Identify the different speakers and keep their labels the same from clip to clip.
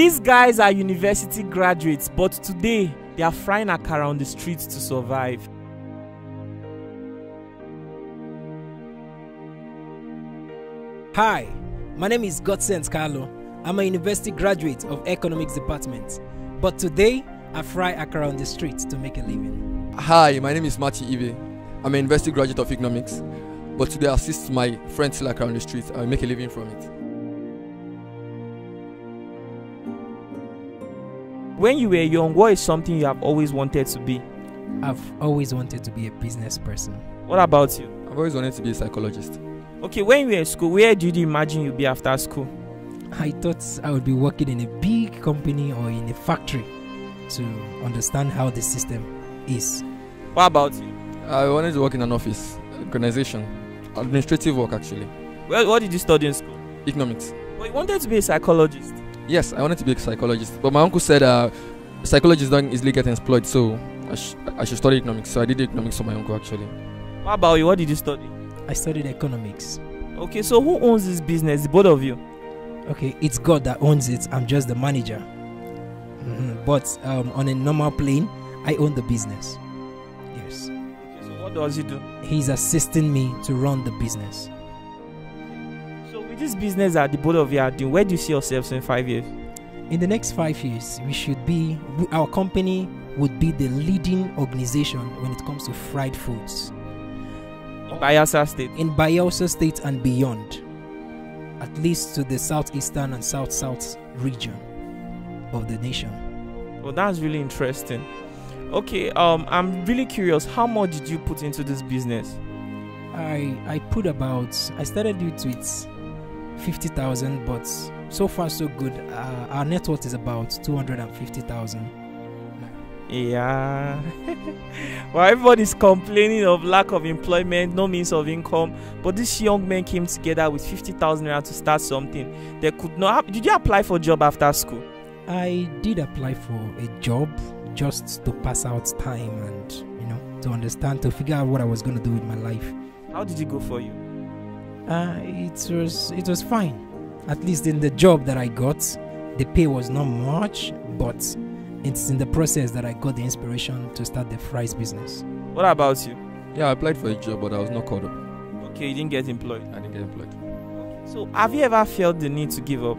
Speaker 1: These guys are university graduates, but today they are frying akara on the streets to survive.
Speaker 2: Hi, my name is Godsense Carlo. I'm a university graduate of economics department. But today, I fry akara on the streets to make a living.
Speaker 3: Hi, my name is Mati Ive. I'm a university graduate of economics, but today I assist my friends friend Silaka on the streets and make a living from it.
Speaker 1: When you were young, what is something you have always wanted to be?
Speaker 2: I've always wanted to be a business person.
Speaker 1: What about you?
Speaker 3: I've always wanted to be a psychologist.
Speaker 1: Okay, when you were in school, where did you imagine you'd be after school?
Speaker 2: I thought I would be working in a big company or in a factory to understand how the system is.
Speaker 1: What about you?
Speaker 3: I wanted to work in an office, organization, administrative work actually,
Speaker 1: Well, what did you study in school?
Speaker 3: economics.
Speaker 1: Well, you wanted to be a psychologist.
Speaker 3: Yes, I wanted to be a psychologist, but my uncle said uh, psychologists don't easily get employed, so I, sh- I should study economics. So I did economics for my uncle actually.
Speaker 1: What about you? What did you study?
Speaker 2: I studied economics.
Speaker 1: Okay, so who owns this business? Both of you.
Speaker 2: Okay, it's God that owns it. I'm just the manager. Mhm, But um, on a normal plane, I own the business. Yes.
Speaker 1: Okay, so what does he do?
Speaker 2: He's assisting me to run the business.
Speaker 1: With this business that the both of you are doing, where do you see yourselves in five years?
Speaker 2: In the next five years, we should be, our company would be the leading organization when it comes to fried foods
Speaker 1: In Bayelsa State.
Speaker 2: in Bayelsa State and beyond, at least to the southeastern and south south region of the nation.
Speaker 1: Well, that's really interesting. Okay, um, I'm really curious. How much did you put into this business?
Speaker 2: I I put about I started it with fifty thousand, but so far so good. Uh, our net worth is about two hundred and fifty thousand.
Speaker 1: Yeah. well, everybody's complaining of lack of employment, no means of income. But these young men came together with 50,000 naira to start something. They could not. Did you apply for a job after school?
Speaker 2: I did apply for a job just to pass out time and you know to understand to figure out what I was going to do with my life.
Speaker 1: How did it go for you?
Speaker 2: Uh, it was it was fine. At least in the job that I got, the pay was not much, but it's in the process that I got the inspiration to start the fries business.
Speaker 1: What about you?
Speaker 3: Yeah, I applied for a job, but I was not called up.
Speaker 1: Okay, you didn't get employed.
Speaker 3: I didn't get employed.
Speaker 1: So, have you ever felt the need to give up?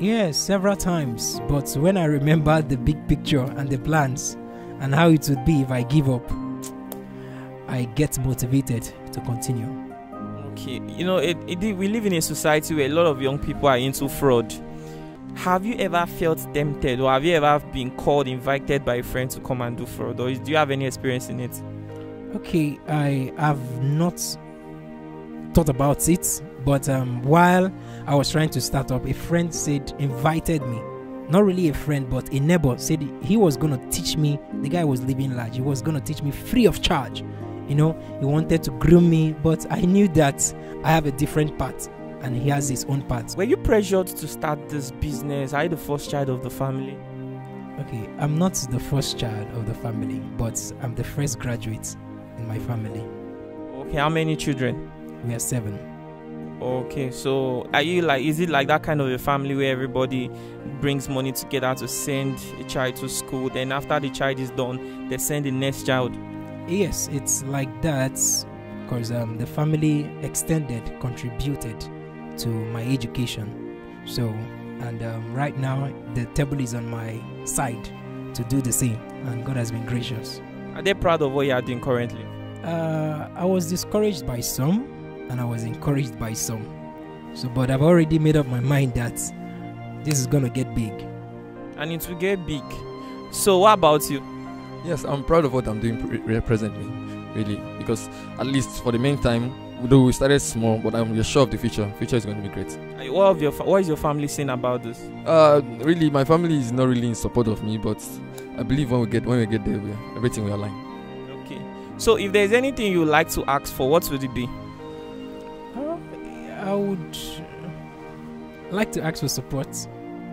Speaker 2: Yes, several times. But when I remember the big picture and the plans and how it would be if I give up, I get motivated to continue.
Speaker 1: You know, it, it, we live in a society where a lot of young people are into fraud. Have you ever felt tempted, or have you ever been called, invited by a friend to come and do fraud, or do you have any experience in it?
Speaker 2: Okay, I have not thought about it, but um, while I was trying to start up, a friend said, invited me. Not really a friend, but a neighbor said he was going to teach me. The guy was living large. He was going to teach me free of charge. You know, he wanted to groom me, but I knew that I have a different path and he has his own path.
Speaker 1: Were you pressured to start this business? Are you the first child of the family?
Speaker 2: Okay, I'm not the first child of the family, but I'm the first graduate in my family.
Speaker 1: Okay, how many children?
Speaker 2: We are seven.
Speaker 1: Okay, so are you like, is it like that kind of a family where everybody brings money together to send a child to school? Then after the child is done, they send the next child.
Speaker 2: Yes, it's like that because um, the family extended contributed to my education. So, and um, right now the table is on my side to do the same, and God has been gracious.
Speaker 1: Are they proud of what you are doing currently?
Speaker 2: Uh, I was discouraged by some, and I was encouraged by some. So, but I've already made up my mind that this is gonna get big.
Speaker 1: And it will get big. So, what about you?
Speaker 3: Yes, I'm proud of what I'm doing pre- re- presently, really, because at least for the meantime, though we started small, but I'm sure of the future. Future is going to be great.
Speaker 1: Uh, What, of your fa- what is your family saying about this?
Speaker 3: Uh, really, my family is not really in support of me, but I believe when we get when we get there, we everything will align.
Speaker 1: Okay. So, if there's anything you would like to ask for, what would it be?
Speaker 2: Uh, I would like to ask for support,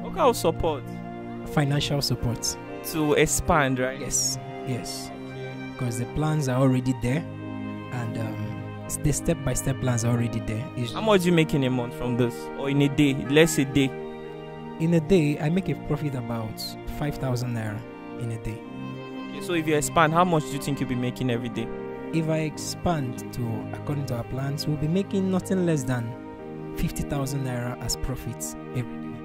Speaker 1: What kind of support
Speaker 2: financial support.
Speaker 1: To expand, right?
Speaker 2: Yes, yes, because the plans are already there, and um, the step-by-step plans are already there. It's-
Speaker 1: How much you make in a month from this, or in a day? Less a day.
Speaker 2: in a day, I make a profit about 5,000 naira in a day.
Speaker 1: Okay, so if you expand, how much do you think you'll be making every day?
Speaker 2: If I expand to according to our plans, we'll be making nothing less than 50,000 naira as profits every day.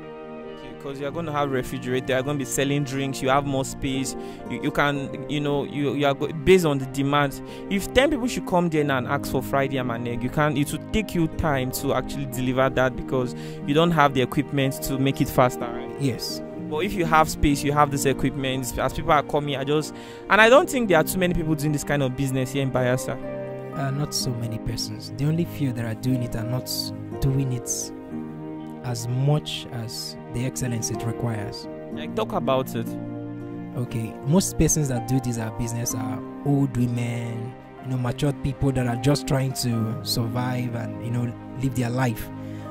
Speaker 1: Because you're going to have refrigerator you're going to be selling drinks you have more space you, you can you know you, you are go- based on the demand if 10 people should come there and ask for fried yam and egg you can it will take you time to actually deliver that because you don't have the equipment to make it faster right
Speaker 2: Yes.
Speaker 1: but if you have space you have this equipment as people are coming i just and i don't think there are too many people doing this kind of business here in bayelsa
Speaker 2: Uh, not so many persons. The only few that are doing it are not doing it as much as the excellence it requires.
Speaker 1: talk about it
Speaker 2: Okay, most persons that do this our business are old women, you know, matured people that are just trying to survive and you know live their life.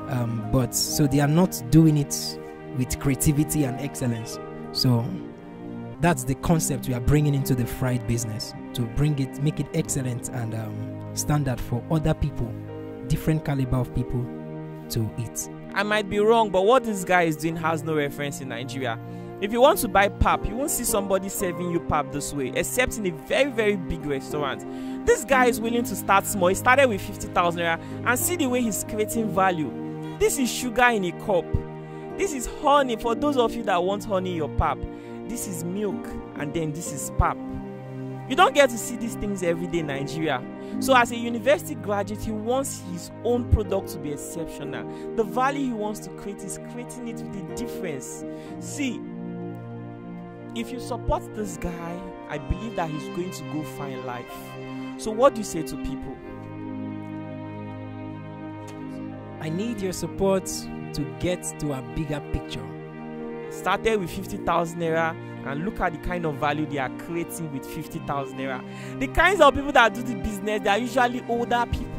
Speaker 2: Um, but so they are not doing it with creativity and excellence. So that's the concept we are bringing into the fried business to bring it, make it excellent and um, standard for other people, different caliber of people to eat.
Speaker 1: I might be wrong, but what this guy is doing has no reference in Nigeria. If you want to buy pap, you won't see somebody serving you pap this way, except in a very, very big restaurant. This guy is willing to start small. He started with 50,000 naira and see the way he's creating value. This is sugar in a cup. This is honey for those of you that want honey in your pap. This is milk, and then this is pap. You don't get to see these things every day in Nigeria. So, as a university graduate, he wants his own product to be exceptional. The value he wants to create is creating it with a difference. See, if you support this guy, I believe that he's going to go find life. So, what do you say to people?
Speaker 2: I need your support to get to a bigger picture.
Speaker 1: Started with 50,000 naira and look at the kind of value they are creating with 50,000 naira. The kinds of people that do the business, they are usually older people.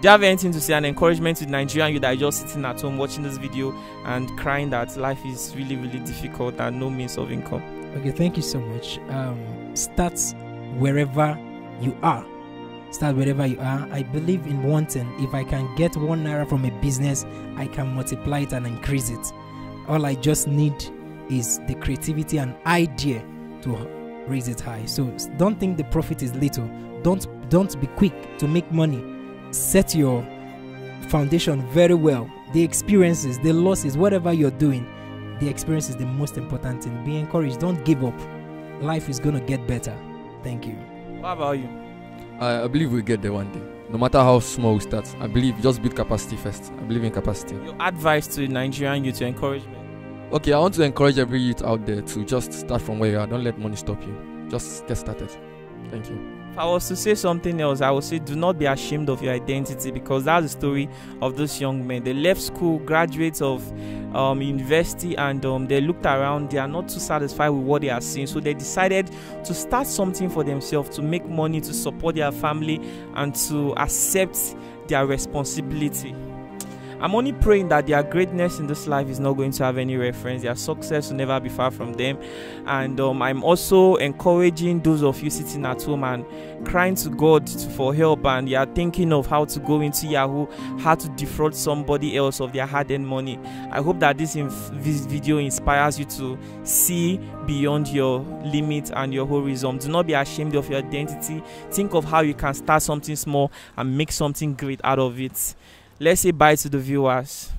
Speaker 1: Do you have anything to say? An encouragement to Nigerian you that are just sitting at home watching this video and crying that life is really, really difficult and no means of income.
Speaker 2: Okay, thank you so much. Um, start wherever you are. Start wherever you are. I believe in one thing. If I can get one naira from a business, I can multiply it and increase it. All I just need is the creativity and idea to raise it high. So don't think the profit is little. Don't don't be quick to make money. Set your foundation very well. The experiences, the losses, whatever you're doing, the experience is the most important thing. Be encouraged. Don't give up. Life is gonna get better. Thank you.
Speaker 1: What about you?
Speaker 3: I, I believe we'll get there one day. No matter how small we start, I believe just build capacity first. I believe in capacity.
Speaker 1: Your advice to Nigerian youth, your encouragement.
Speaker 3: Okay, I want to encourage every youth out there to just start from where you are. Don't let money stop you. Just get started. Thank you.
Speaker 1: If I was to say something else, I would say do not be ashamed of your identity because that's the story of those young men. They left school, graduates of um, university, and um, they looked around. They are not too satisfied with what they are seeing, so they decided to start something for themselves to make money, to support their family, and to accept their responsibility. I'm only praying that their greatness in this life is not going to have any reference. Their success will never be far from them. And um, I'm also encouraging those of you sitting at home and crying to God for help, and you are thinking of how to go into Yahoo, how to defraud somebody else of their hard-earned money. I hope that this, this video inspires you to see beyond your limit and your horizon. Do not be ashamed of your identity. Think of how you can start something small and make something great out of it. Lesse say bye to the viewers.